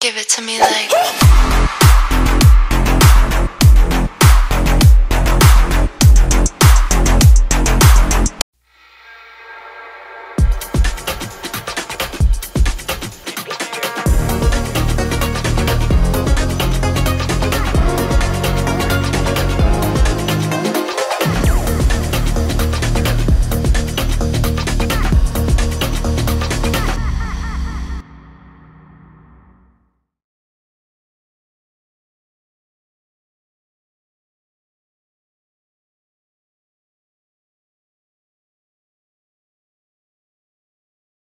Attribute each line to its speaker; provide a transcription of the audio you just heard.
Speaker 1: Give it to me like